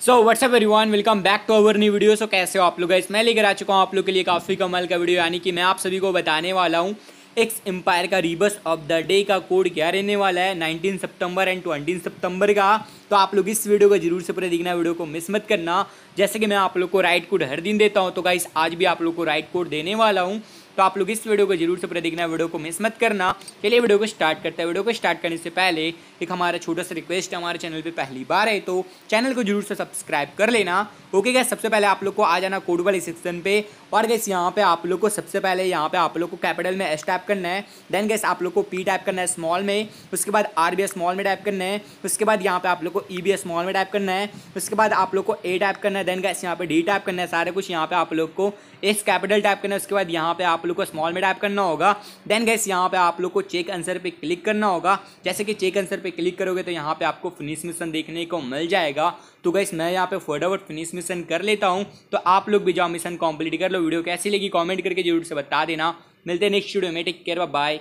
So what's up everyone welcome back to our new video so कैसे हो आप लोग इस मैं लेकर आ चुका हूँ आप लोग के लिए काफ़ी कमाल का वीडियो यानी कि मैं आप सभी को बताने वाला हूँ। एक्स एम्पायर का रिबस ऑफ़ द डे का कोड क्या रहने वाला है? 19 सितंबर एंड 20 सितंबर का। तो आप लोग इस वीडियो को ज़रूर से पूरे देखना वीडियो को मिस मत करना। जैसे कि मैं आप लोग को राइट कोड हर दिन देता हूँ। तो गाइस आज भी आप लोग को राइट कोड देने वाला हूँ। तो आप लोग इस वीडियो को ज़रूर से पूरे देखना, वीडियो को मिस मत करना। चलिए वीडियो को स्टार्ट करते हैं। वीडियो को स्टार्ट करने से पहले एक हमारा छोटा सा रिक्वेस्ट है, हमारे चैनल पे पहली बार है तो चैनल को ज़रूर से सब्सक्राइब कर लेना। ओके गैस सबसे पहले आप लोग को आ जाना कोड वाले सेक्शन पे। और गैस यहाँ पे आप लोग को सबसे पहले, यहाँ पे आप लोग को कैपिटल में एस टाइप करना है। देन गैस आप लोग को पी टाइप करना है स्मॉल में। उसके बाद आर बी स्मॉल में टाइप करना है। उसके बाद यहाँ पे आप लोग को ई बी स्मॉल में टाइप करना है। उसके बाद आप लोग को ए टाइप करना है। देन गैस यहाँ पे डी टाइप करना है। सारे कुछ यहाँ पे आप लोग को एस कैपिटल टाइप करना है। उसके बाद यहाँ पे आप लोग को स्मॉल में टाइप करना होगा। देन गैस यहाँ पे आप लोग को चेक आंसर पे क्लिक करना होगा। जैसे कि चेक आंसर पे क्लिक करोगे तो यहाँ पे आपको फिनिश मिशन देखने को मिल जाएगा। तो गैस मैं यहाँ पे फटाफट फिनिश मिशन कर लेता हूँ। तो आप लोग भी जाओ मिशन कंप्लीट कर लो। वीडियो कैसी लगी कॉमेंट करके ज़रूर से बता देना। मिलते हैं नेक्स्ट वीडियो में। Take care bye